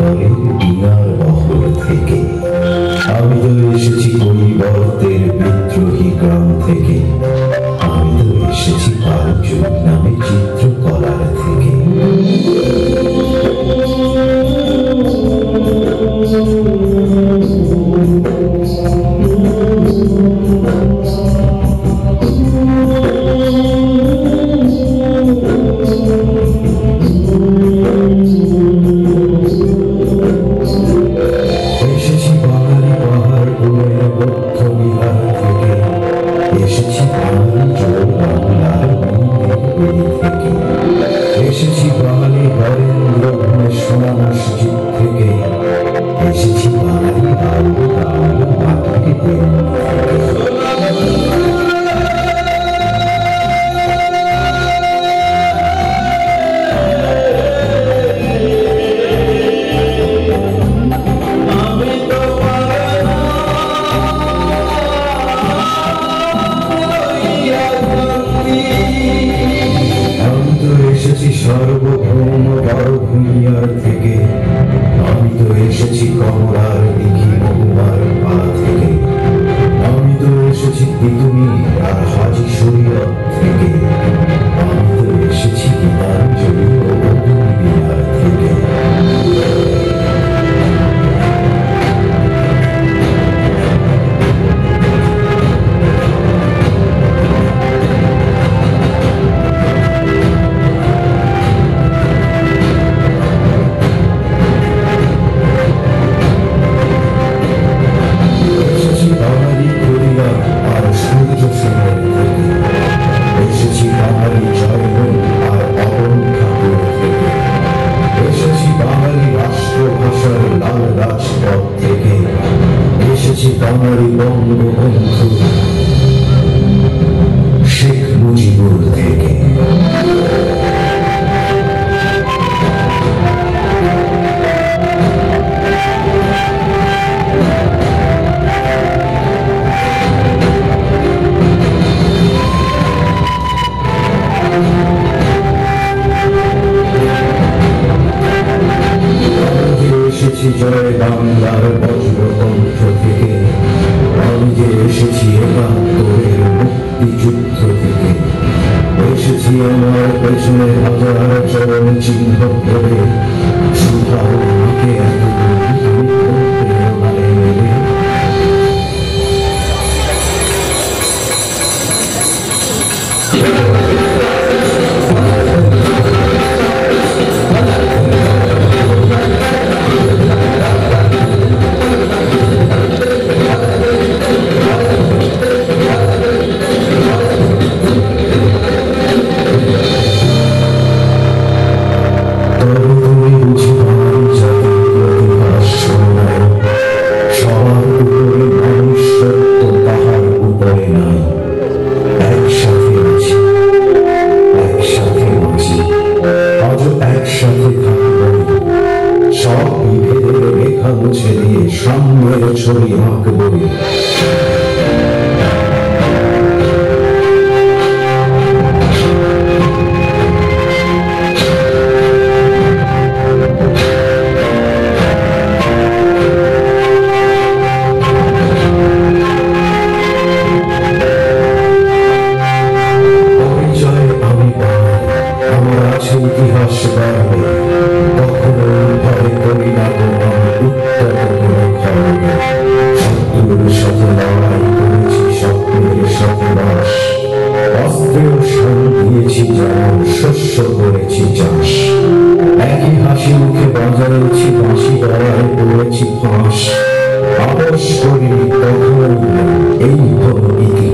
though এসেছি বাঙালি বাঙালি বরেন্দ্র সোনানো সুচিত্র থেকে আমি তো এসেছি কমলার দেখিব বাংলার বজ্রকণ্ঠ থেকে আমি যে এসেছি একাত্তরের মুক্তিযুদ্ধ থেকে। এসেছি আমার পেছনে হাজার চরণ চিহ্ন করে করেছি পাশ। আপস করে কখন এই ধরনীকে